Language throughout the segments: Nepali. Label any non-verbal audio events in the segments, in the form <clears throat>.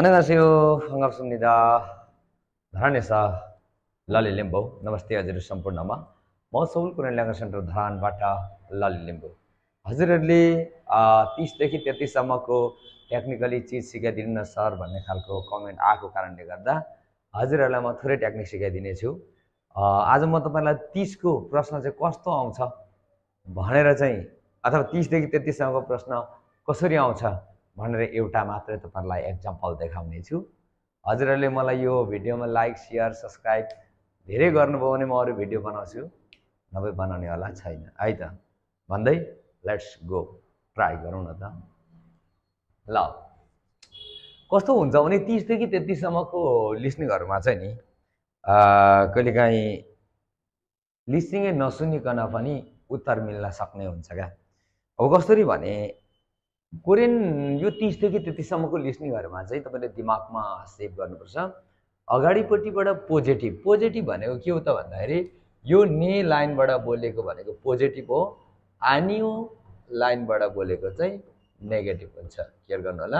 안녕하세요. 반갑습니다. धरानेसा लली लिम्बू नमस्ते हजुर सम्पूर्णमा म सौल कुरान ल्याङ्ग्वेज सेन्टर धरानबाट लली लिम्बू हजुरहरूले तिसदेखि तेत्तिससम्मको टेक्निकली चिज सिकाइदिनु न सर भन्ने खालको कमेन्ट आएको कारणले गर्दा हजुरहरूलाई म थोरै टेक्निक सिकाइदिनेछु अ, आज म तपाईँलाई तिसको प्रश्न चाहिँ कस्तो आउँछ भनेर चाहिँ अथवा तिसदेखि तेत्तिससम्मको प्रश्न कसरी आउँछ भनेर एउटा मात्रै तपाईँहरूलाई एक्जाम्पल देखाउनेछु हजुरहरूले मलाई यो भिडियोमा लाइक सेयर सब्सक्राइब धेरै गर्नुभयो भने म अरू भिडियो बनाउँछु। नभए बनाउनेवाला छैन। है त? भन्दै लेट्स गो ट्राई गरौँ न त। ल। कस्तो हुन्छ भने तिसदेखि तेत्तिससम्मको लिसनिङहरूमा चाहिँ नि कहिलेकाहीँ लिसनिङै नसुनिकन पनि उत्तर मिल्न सक्ने हुन्छ क्या? अब कसरी भने कोरियन यो तिसदेखि तेत्तिससम्मको लिसनिङहरूमा चाहिँ तपाईँले दिमागमा सेभ गर्नुपर्छ। अगाडिपट्टिबाट पोजिटिभ। पोजिटिभ भनेको के हो त भन्दाखेरि यो ने लाइनबाट बोलेको भनेको पोजिटिभ हो आनियो लाइनबाट बोलेको चाहिँ नेगेटिभ हुन्छ। केयर गर्नु होला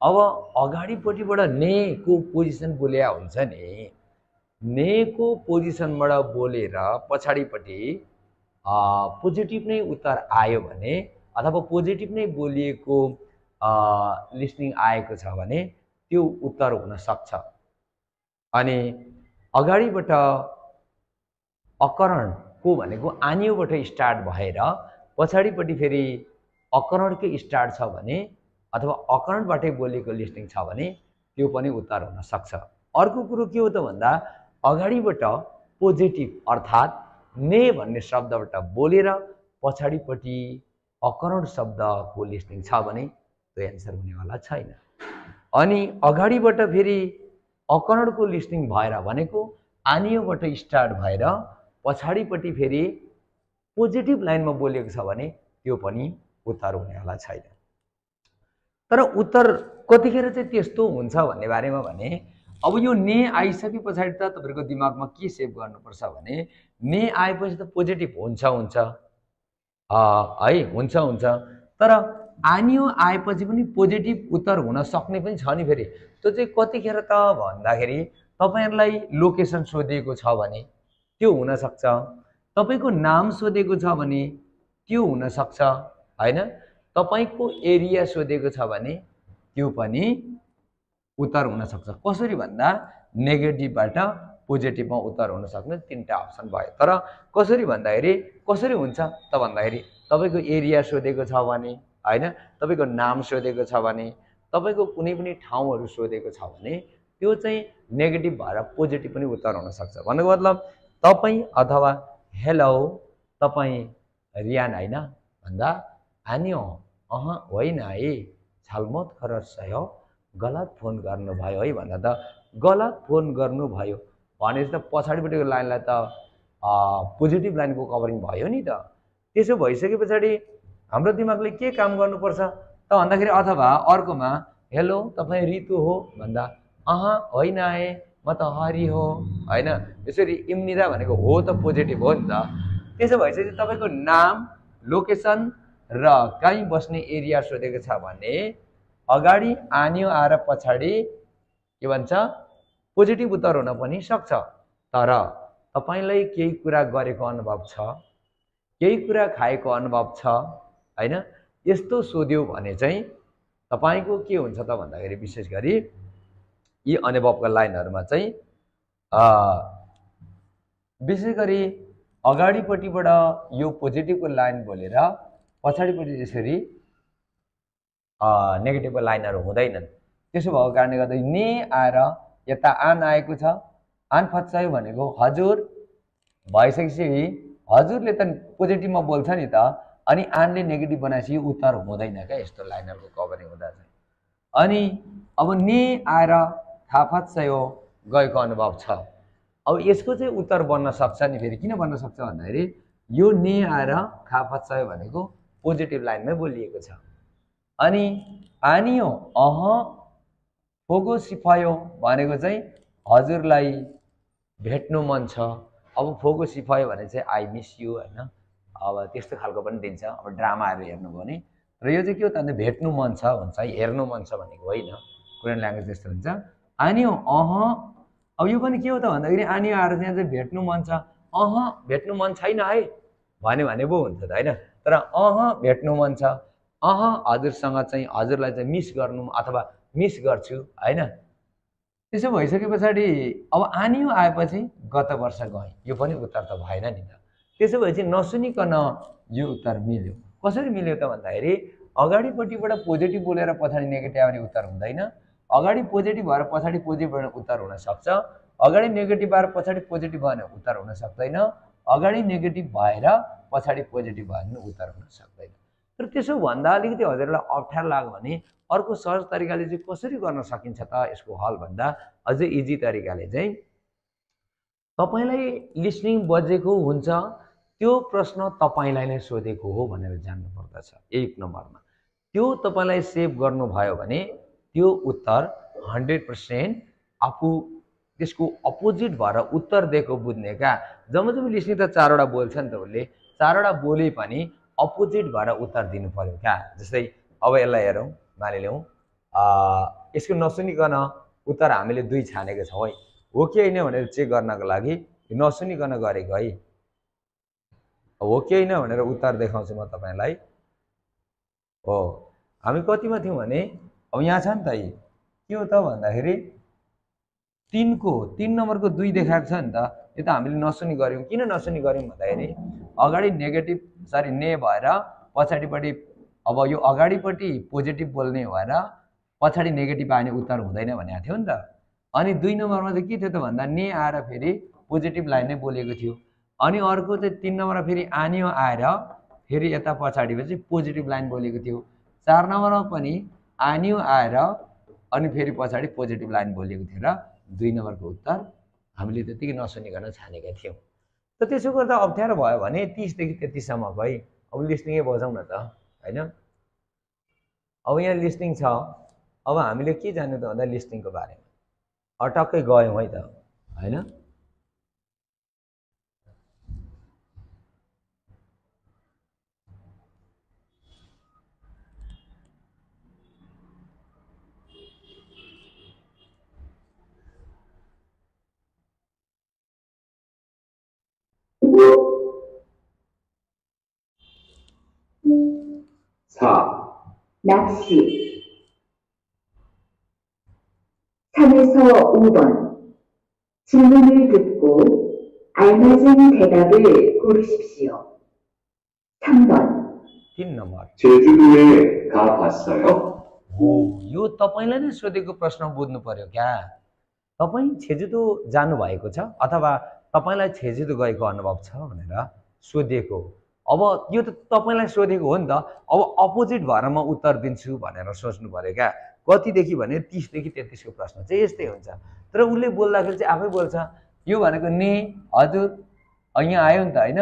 अब अगाडिपट्टिबाट नेको पोजिसन बोल्या हुन्छ नि नेको पोजिसनबाट बोलेर पछाडिपट्टि पोजिटिभ नै उत्तर आयो भने अथवा पोजिटिभ नै बोलिएको लिसनिङ आएको छ भने त्यो उत्तर हुन सक्छ। अनि अगाडिबाट अकरणको भनेको आनियोबाट स्टार्ट भएर पछाडिपट्टि फेरि अकरणकै स्टार्ट छ भने अथवा अकरणबाटै बोलेको लिसनिङ छ भने त्यो पनि उत्तर हुन सक्छ। अर्को कुरो के हो त भन्दा अगाडिबाट पोजिटिभ अर्थात् ने भन्ने शब्दबाट बोलेर पछाडिपट्टि अकरण शब्दको लिसनिङ छ भने त्यो एन्सर हुनेवाला छैन। अनि अगाडिबाट फेरि अकरणको लिसनिङ भएर भनेको आनियोबाट स्टार्ट भएर पछाडिपट्टि फेरि पोजिटिभ लाइनमा बोलेको छ भने त्यो पनि उत्तर हुनेवाला छैन। तर उत्तर कतिखेर चाहिँ त्यस्तो हुन्छ भन्ने बारेमा भने अब यो ने आइसके पछाडि त तपाईँहरूको दिमागमा के सेभ गर्नुपर्छ भने ने आएपछि त पोजिटिभ हुन्छ हुन्छ। है हुन्छ हुन्छ। तर आनियो आएपछि पनि पोजिटिभ उत्तर हुन सक्ने पनि छ नि फेरि। त्यो चाहिँ कतिखेर त भन्दाखेरि तपाईँहरूलाई लोकेसन सोधिएको छ भने त्यो हुनसक्छ। तपाईँको नाम सोधेको छ भने त्यो हुनसक्छ होइन? तपाईँको एरिया सोधेको छ भने त्यो पनि उत्तर हुनसक्छ। कसरी भन्दा नेगेटिभबाट पोजिटिभमा उत्तर हुन सक्ने तिनवटा अप्सन भयो। तर कसरी भन्दाखेरि कसरी हुन्छ त भन्दाखेरि तपाईँको एरिया सोधेको छ भने होइन? तपाईँको नाम सोधेको छ भने तपाईँको कुनै पनि ठाउँहरू सोधेको छ भने त्यो चाहिँ नेगेटिभ भएर पोजिटिभ पनि उत्तर हुनसक्छ भन्नुको मतलब तपाईँ अथवा हेलो तपाईँ रियान होइन? भन्दा हानियो अह होइन है? छलमत खरस हो? गलत फोन गर्नुभयो है? भन्दा त गलत फोन गर्नुभयो। भनेपछि त पछाडिपट्टिको लाइनलाई त पोजिटिभ लाइनको कभरिङ भयो नि त। त्यसो भइसके पछाडि हाम्रो दिमागले के काम गर्नुपर्छ? त भन्दाखेरि अथवा अर्कोमा हेलो तपाईँ रितु हो? भन्दा अह होइन है म त हरि हो। होइन? यसरी इम्निदा भनेको हो त पोजिटिभ हो नि त। त्यसो भइसकेपछि तपाईँको नाम लोकेसन र कहीँ बस्ने एरिया सोधेको छ भने अगाडि आनियो आएर पछाडि के भन्छ? पोजिटिभ उत्तर हुन पनि सक्छ। तर तपाईँलाई केही कुरा गरेको अनुभव छ? केही कुरा खाएको अनुभव छ? होइन? यस्तो सोध्यो भने चाहिँ तपाईँको के हुन्छ त भन्दाखेरि विशेष गरी यी अनुभवका लाइनहरूमा चाहिँ विशेष गरी अगाडिपट्टिबाट यो पोजिटिभको लाइन बोलेर पछाडिपट्टि यसरी नेगेटिभको लाइनहरू हुँदैनन्। त्यसो भएको कारणले गर्दा ने आएर यता आन आएको छ। आन फच्चायो भनेको हजुर भइसकेपछि हजुरले त पोजिटिभमा बोल्छ नि त। अनि आनले नेगेटिभ बनाएपछि उत्तर हुँदैन क्या यस्तो लाइनहरूको कभरिङ हुँदा चाहिँ। अनि अब ने आएर थाफात्सयो गएको अनुभव छ। अब यसको चाहिँ उत्तर बन्न सक्छ नि फेरि। किन बन्न सक्छ भन्दाखेरि यो ने आएर खाफात्सयो भनेको पोजिटिभ लाइनमै बोलिएको छ। अनि आनियो अह फोगो सिफायो भनेको चाहिँ हजुरलाई भेट्नु मन छ अब फोगो सिफायो भने चाहिँ आई मिस यु होइन अब त्यस्तो खालको पनि दिन्छ अब ड्रामाहरू हेर्नुभयो भने र यो चाहिँ के हो त भन्दा भेट्नु मन छ हुन्छ है हेर्नु मन छ भनेको होइन कोरियन ल्याङ्ग्वेज त्यस्तो हुन्छ आनियो अह अब यो पनि के हो त भन्दाखेरि आनियो आएर त्यहाँ चाहिँ भेट्नु मन छ अह भेट्नु मन छैन है भन्यो भने पो हुन्छ त होइन तर अह भेट्नु मन छ अह हजुरसँग चाहिँ हजुरलाई चाहिँ मिस गर्नु अथवा मिस गर्छु होइन? त्यसो भइसके पछाडि अब आनियो आएपछि गत वर्ष गएँ। यो पनि उत्तर त भएन नि त। त्यसो भएपछि नसुनिकन यो उत्तर मिल्यो। कसरी मिल्यो त भन्दाखेरि अगाडिपट्टिबाट पोजिटिभ बोलेर पछाडि नेगेटिभ आउने उत्तर हुँदैन। अगाडि पोजिटिभ भएर पछाडि पोजिटिभ उत्तर हुनसक्छ। अगाडि नेगेटिभ भएर पछाडि पोजिटिभ भयो भने उत्तर हुन सक्दैन अगाडि नेगेटिभ भएर पछाडि पोजिटिभ भयो भने उत्तर हुन सक्दैन तर त्यसो भन्दा अलिकति हजुरलाई अप्ठ्यारो लाग्यो भने अर्को सहज तरिकाले चाहिँ कसरी गर्न सकिन्छ त यसको हल भन्दा अझै इजी तरिकाले चाहिँ तपाईँलाई लिसनिङ बजेको हुन्छ त्यो प्रश्न तपाईँलाई नै सोधेको हो भनेर जान्नु पर्दछ एक नम्बरमा त्यो तपाईँलाई सेभ गर्नुभयो भने त्यो उत्तर हन्ड्रेड पर्सेन्ट आफू त्यसको अपोजिट भएर उत्तर दिएको बुझ्ने क्या जब जब लिस्ने त चारवटा बोल्छ नि त उसले चारवटा बोले पनि अपोजिट भएर उत्तर दिनु पऱ्यो क्या? जस्तै अब यसलाई हेरौँ मानिलिउँ। यसको नसुनिकन उत्तर हामीले दुई छानेको छौँ है। हो कि होइन भनेर चेक गर्नको लागि नसुनिकन गरेको है। हो कि होइन भनेर उत्तर देखाउँछु म तपाईँलाई। हो। हामी कतिमा थियौँ भने? अब यहाँ छ नि त के हो त भन्दाखेरि तिनको तिन नम्बरको दुई देखाएको छ नि त यो त हामीले नसुनी गऱ्यौँ। किन नसुनी गऱ्यौँ भन्दाखेरि अगाडि नेगेटिभ सरी ने भएर पछाडिपट्टि अब यो अगाडिपट्टि पोजिटिभ बोल्ने भएर पछाडि नेगेटिभ आउने उत्तर हुँदैन भनेको थियो नि त। अनि दुई नम्बरमा चाहिँ के थियो त भन्दा ने आएर फेरि पोजिटिभ लाइन नै बोलेको थियो। अनि अर्को चाहिँ तिन नम्बरमा फेरि आनियो आएर फेरि यता पछाडि चाहिँ पोजिटिभ लाइन बोलेको थियो। चार नम्बरमा पनि आनियो आएर अनि फेरि पछाडि पोजिटिभ लाइन बोलेको थियो र दुई नम्बरको उत्तर हामीले त्यतिकै नसुनिकन छानेका थियौँ। त त्यसो गर्दा अप्ठ्यारो भयो भने तिसदेखि तेत्तिसम्मको है अब लिस्निङै बजाउँ न त होइन? अब यहाँ लिस्निङ छ। अब हामीले के जान्नु त भन्दा लिस्निङको बारेमा? अटक्कै गयौँ है त होइन? 4. 낚시 3에서 5번 질문을 듣고 알맞은 대답을 고르십시오. 3번 तिन नम्बर 제주도에 가봤어요? हो यो तपाईँलाई नै सोधेको प्रश्न बुझ्नु पर्यो क्या तपाईँ छेजुदो जानुभएको छ अथवा तपाईँलाई छेजुदो गएको अनुभव छ भनेर सोधिएको। अब यो त तपाईँलाई सोधेको हो नि त। अब अपोजिट भएर म उत्तर दिन्छु भनेर सोच्नु पऱ्यो क्या। कतिदेखि भने तिसदेखि तेत्तिसको प्रश्न चाहिँ यस्तै हुन्छ। तर उसले बोल्दाखेरि चाहिँ आफै बोल्छ। यो भनेको ने हजुर यहाँ आयो नि त होइन?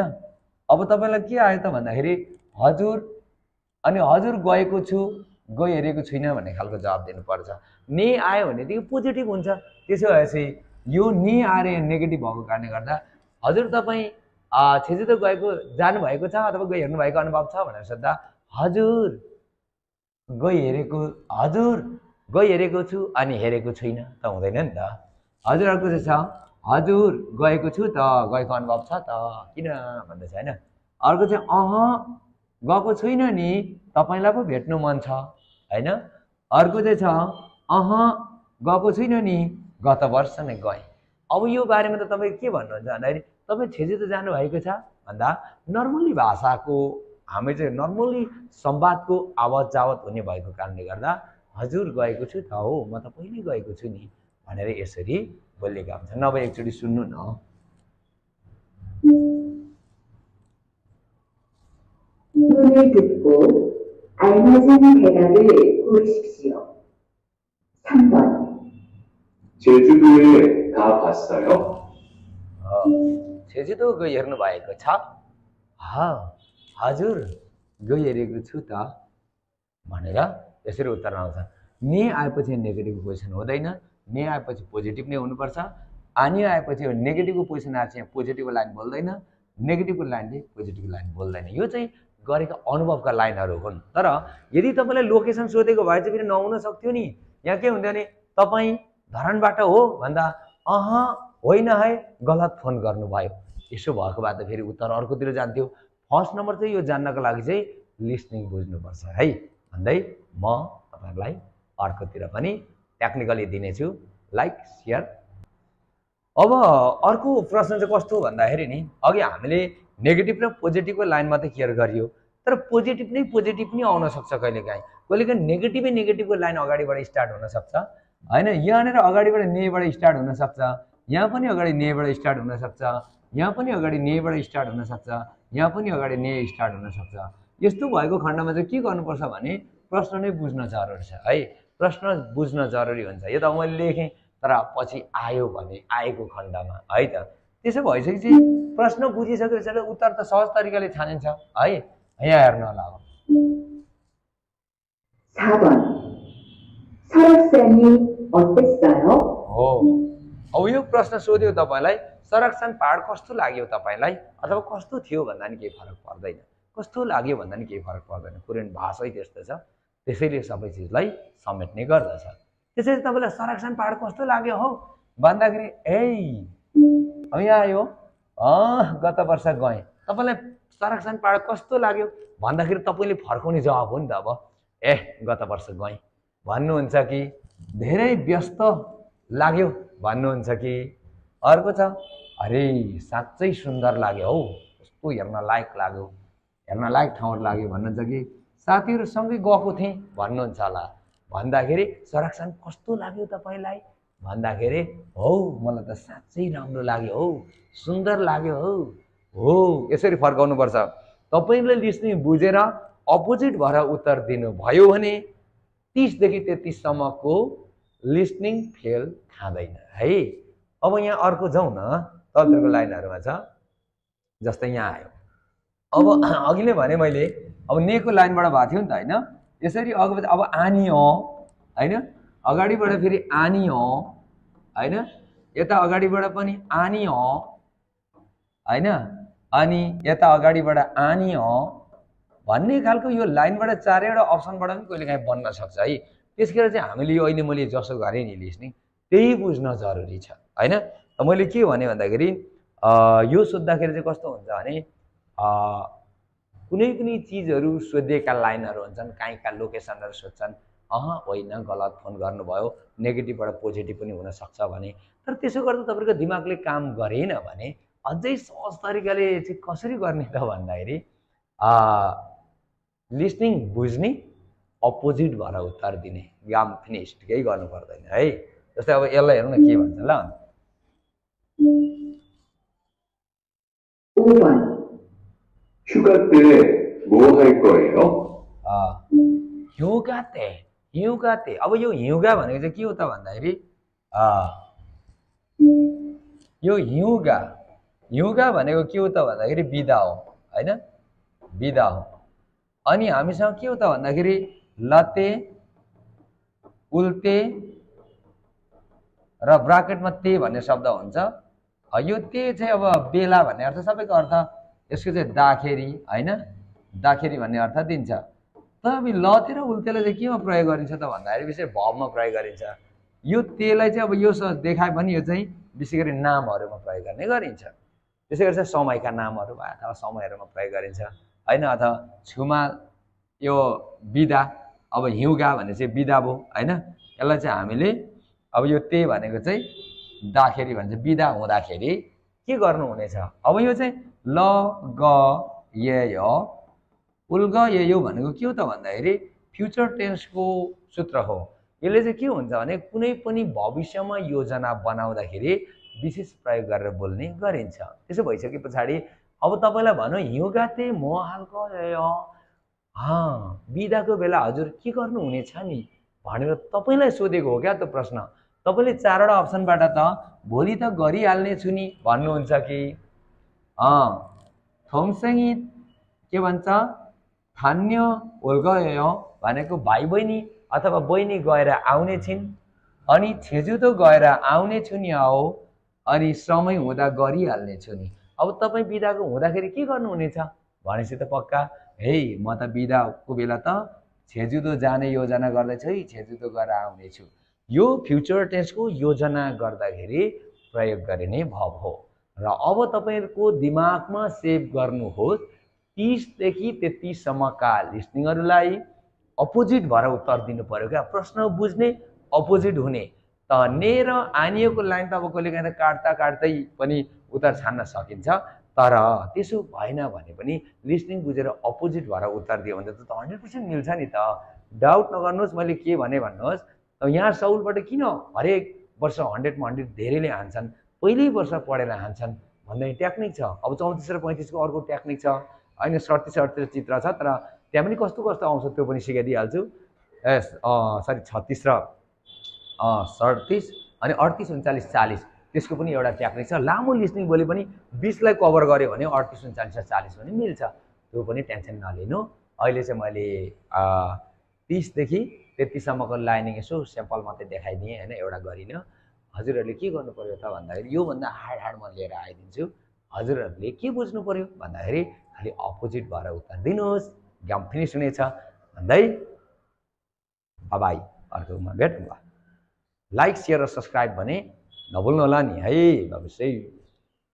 अब तपाईँलाई के आयो त भन्दाखेरि हजुर अनि हजुर गएको छु गइहेरेको छुइनँ भन्ने खालको जवाब दिनुपर्छ। ने आयो भनेदेखि पोजिटिभ हुन्छ। त्यसो भएपछि यो ने आएर नेगेटिभ भएको कारणले गर्दा हजुर तपाईँ छेजी त गएको जानुभएको छ अथवा गइ हेर्नु भएको अनुभव छ भनेर सोद्धा हजुर गइ हेरेको हजुर गइ हेरेको छु अनि हेरेको छुइनँ त हुँदैन नि त। हजुर अर्को चाहिँ छ हजुर गएको छु त गएको अनुभव छ त किन? भन्दैछ होइन। अर्को चाहिँ अह गएको छुइनँ नि तपाईँलाई पो भेट्नु मन छ होइन। अर्को चाहिँ छ अह गएको छुइनँ नि गत वर्ष नै गएँ अब यो बारेमा त तपाईँ के भन्नुहुन्छ भन्दाखेरि तपाईँ छेजी त जानुभएको छ भन्दा नर्मल्ली भाषाको हामी चाहिँ नर्मल्ली संवादको आवत जावत हुने भएको कारणले गर्दा हजुर गएको छु त हो म त पहिले गएको छु नि भनेर यसरी बोलेका हुन्छ नभए एकचोटि सुन्नु न 질문을 듣고 알맞은 대답을 고르십시오. 3번 제주도에 가봤어요? 어. 제주도 गइ हेर्नु भएको छ हजुर गइ हेरेको छु त भनेर यसरी उत्तर आउँछ ने आएपछि नेगेटिभ पोजिसन हुँदैन ने आएपछि पोजिटिभ नै हुनुपर्छ आनी आएपछि नेगेटिभको पोजिसन आएपछि यहाँ पोजिटिभ लाइन बोल्दैन नेगेटिभको लाइनले पोजिटिभ लाइन बोल्दैन यो चाहिँ गरेका अनुभवका लाइनहरू हुन् तर यदि तपाईँलाई लोकेसन सोधेको भए चाहिँ फेरि नहुन सक्थ्यो नि यहाँ के हुन्थ्यो भने तपाईँ धरानबाट हो भन्दा अह होइन है गलत फोन गर्नुभयो। यसो भएको भए त फेरि उत्तर अर्कोतिर जान्थ्यो। फर्स्ट नम्बर चाहिँ यो जान्नको लागि चाहिँ लिसनिङ बुझ्नुपर्छ है। भन्दै म तपाईँहरूलाई अर्कोतिर पनि टेक्निकली दिनेछु। लाइक सेयर अब अर्को प्रश्न चाहिँ कस्तो भन्दाखेरि नि अघि हामीले नेगेटिभ र पोजिटिभको लाइन मात्रै क्लियर गरियो। तर पोजिटिभ नै पोजिटिभ पनि आउन सक्छ कहिलेकाहीँ कहिलेकाहीँ नेगेटिभै नेगेटिभको लाइन अगाडिबाट स्टार्ट हुनसक्छ होइन यहाँनिर अगाडिबाट नेबाट स्टार्ट हुनसक्छ यहाँ पनि अगाडि नेबाट स्टार्ट हुनसक्छ यहाँ पनि अगाडि नेबाट स्टार्ट हुनसक्छ यहाँ पनि अगाडि ने स्टार्ट हुनसक्छ यस्तो भएको खण्डमा चाहिँ के गर्नुपर्छ भने प्रश्न नै बुझ्न जरुरी छ है? प्रश्न बुझ्न जरुरी हुन्छ। यो त मैले लेखेँ तर पछि आयो भने आएको खण्डमा है त? त्यसो भइसकेपछि प्रश्न बुझिसकेपछि उत्तर त सहज तरिकाले छानिन्छ है? यहाँ हेर्नु होला अब। 4번. 설악산이 어땠어요? हो अब यो प्रश्न सोध्यो तपाईँलाई संरक्षण पहाड कस्तो लाग्यो तपाईँलाई अथवा कस्तो थियो भन्दा नि केही फरक पर्दैन कस्तो लाग्यो भन्दा नि केही फरक पर्दैन कोरियन भाषै त्यस्तो छ त्यसैले सबै चिजलाई समेट्ने गर्दछ त्यसैले तपाईँलाई संरक्षण पहाड कस्तो लाग्यो हौ भन्दाखेरि ए अब यहाँ आयो अँ गत वर्ष गएँ तपाईँलाई संरक्षण पहाड कस्तो लाग्यो भन्दाखेरि तपाईँले फर्काउने जवाब हो नि त अब ए गत वर्ष गएँ भन्नुहुन्छ कि? धेरै व्यस्त लाग्यो। भन्नुहुन्छ कि? अर्को छ अरे साँच्चै सुन्दर लाग्यो हौ। कस्तो हेर्न लायक लाग्यो। हेर्न लायक ठाउँहरू लाग्यो भन्नुहुन्छ कि? साथीहरूसँगै गएको थिएँ भन्नुहुन्छ होला। भन्दाखेरि संरक्षण कस्तो लाग्यो तपाईँलाई भन्दाखेरि हौ मलाई त साँच्चै राम्रो लाग्यो हौ। सुन्दर लाग्यो हौ। हो यसरी फर्काउनुपर्छ। तपाईँले लिस्निङ बुझेर अपोजिट भएर उत्तर दिनुभयो भने तिसदेखि तेत्तिससम्मको लिस्निङ फेल खाँदैन है? अब यहाँ अर्को जाउँ न तलतिरको लाइनहरूमा छ जस्तै यहाँ आयो। अब <clears throat> अघि नै भने मैले अब नेको लाइनबाट भएको थियो नि त होइन? यसरी अघि अब आनी अँ होइन? अगाडिबाट फेरि आनी अँ होइन? यता अगाडिबाट पनि आनी अँ होइन? अनि यता अगाडिबाट आनी अँ भन्ने खालको यो लाइनबाट चारैवटा अप्सनबाट पनि कहिले काहीँ बन्न सक्छ है। त्यसखेर चाहिँ हामीले यो अहिले मैले जसो गरेँ नि लिस्निङ त्यही बुझ्न जरुरी छ होइन? मैले के भने भन्दाखेरि यो सोद्धाखेरि चाहिँ कस्तो हुन्छ भने कुनै पनि चिजहरू सोधिएका लाइनहरू हुन्छन् कहीँका लोकेसनहरू सोध्छन् अह होइन गलत फोन गर्नुभयो नेगेटिभबाट पोजिटिभ पनि हुनसक्छ भने तर त्यसो गर्दा तपाईँको दिमागले काम गरेन भने अझै सहज तरिकाले चाहिँ कसरी गर्ने त भन्दाखेरि लिस्निङ बुझ्ने अपोजिट भएर उत्तर दिने गाम फिनिस्ड केही गर्नु पर्दैन है? जस्तै अब यसलाई हेरौँ न के भन्छ ल। हिउँका ते हिउँका ते। अब यो हिउँगा भनेको चाहिँ के हो त भन्दाखेरि यो हिउँगा हिउँगा भनेको के हो त भन्दाखेरि बिदा हो होइन? बिदा हो। अनि हामीसँग के हो त भन्दाखेरि लते उल्टे र ब्राकेटमा ते भन्ने शब्द हुन्छ। यो ते चाहिँ अब बेला भन्ने अर्थ सबैको अर्थ यसको चाहिँ दाखेरी होइन? दाखेरी भन्ने अर्थ दिन्छ। तर लते र उल्टेलाई चाहिँ केमा प्रयोग गरिन्छ त भन्दाखेरि विशेष भवमा प्रयोग गरिन्छ। यो तेलाई चाहिँ अब यो देखाए पनि यो चाहिँ विशेष गरी नामहरूमा प्रयोग गर्ने गरिन्छ। त्यसै गरी चाहिँ समयका नामहरू अथवा समयहरूमा प्रयोग गरिन्छ। होइन अथवा छुमा यो बिदा अब हिउँगा भने चाहिँ बिदा भयो होइन? यसलाई चाहिँ हामीले अब यो ते भनेको चाहिँ दाखेरि भन्छ। बिदा हुँदाखेरि के गर्नुहुनेछ? अब यो चाहिँ ल ग ये उल्ग यो भनेको के हो त भन्दाखेरि फ्युचर टेन्सको सूत्र हो। यसले चाहिँ के हुन्छ भने कुनै पनि भविष्यमा योजना बनाउँदाखेरि विशेष प्रयोग गरेर बोल्ने गरिन्छ। त्यसो भइसके पछाडि अब तपाईँलाई भनौँ हिउँगाते म हा बिदाको बेला हजुर के गर्नुहुनेछ नि भनेर तपाईँलाई सोधेको हो क्या त प्रश्न। तपाईँले चारवटा अप्सनबाट त भोलि त गरिहाल्ने छु नि भन्नुहुन्छ कि? अँ थोमसेङी के भन्छ थान्य ओल्गयो भनेको भाइ बहिनी अथवा बहिनी गएर आउने छिन्। अनि छेजुतो गएर आउने छु नि आओ अनि समय हुँदा गरिहाल्ने छु नि। अब तपाईँ बिदाको हुँदाखेरि के गर्नुहुनेछ? भनेपछि त पक्का हे म त बिदाको बेला त छेजुदो जाने योजना गर्दैछु है छेजुदो गरेर आउनेछु। यो फ्युचर टेन्सको योजना गर्दाखेरि प्रयोग गरिने भव हो। र अब तपाईँहरूको दिमागमा सेभ गर्नुहोस् तिसदेखि तेत्तिससम्मका लिसनिङहरूलाई अपोजिट भएर उत्तर दिनु पऱ्यो क्या। प्रश्न बुझ्ने अपोजिट हुने। त ने र आनिएको लाइन त अब कहिले काहीँ त काट्दा काट्दै पनि उत्तर छान्न सकिन्छ। तर त्यसो भएन भने पनि लिसनिङ बुझेर अपोजिट भएर उत्तर दियो भने त हन्ड्रेड पर्सेन्ट मिल्छ नि त। डाउट नगर्नुहोस् मैले के भने भन्नुहोस्। यहाँ सौलबाट किन हरेक वर्ष हन्ड्रेडमा हन्ड्रेड धेरैले हान्छन् पहिल्यै वर्ष पढेर हान्छन् भन्ने टेक्निक छ। अब चौतिस र पैँतिसको अर्को टेक्निक छ। होइन सडतिस अडतिस चित्र छ तर त्यहाँ पनि कस्तो कस्तो आउँछ त्यो पनि सिकाइदिइहाल्छु। ए सरी छत्तिस र सडतिस अनि अडतिस उन्चालिस चालिस। त्यसको पनि एउटा टेक्निक छ लामो लिसनिङ बोले पनि बिसलाई कभर गऱ्यो भने अडतिस उन्चालिस र चालिस पनि मिल्छ। त्यो पनि टेन्सन नलिनु। अहिले चाहिँ मैले तिसदेखि त्यतिसम्मको लाइनिङ यसो स्याम्पल मात्रै देखाइदिएँ होइन एउटा गरिनँ। हजुरहरूले के गर्नु पऱ्यो त भन्दाखेरि योभन्दा हार्ड हार्ड म लिएर आइदिन्छु। हजुरहरूले के बुझ्नु पऱ्यो भन्दाखेरि खालि अपोजिट भएर उत्तर दिनुहोस्। गेम फिनिस हुनेछ। भन्दै बाबाई अर्कोमा भेटौँ लाइक सेयर र सब्सक्राइब भने नभुल्नु होला नि। है भविष्य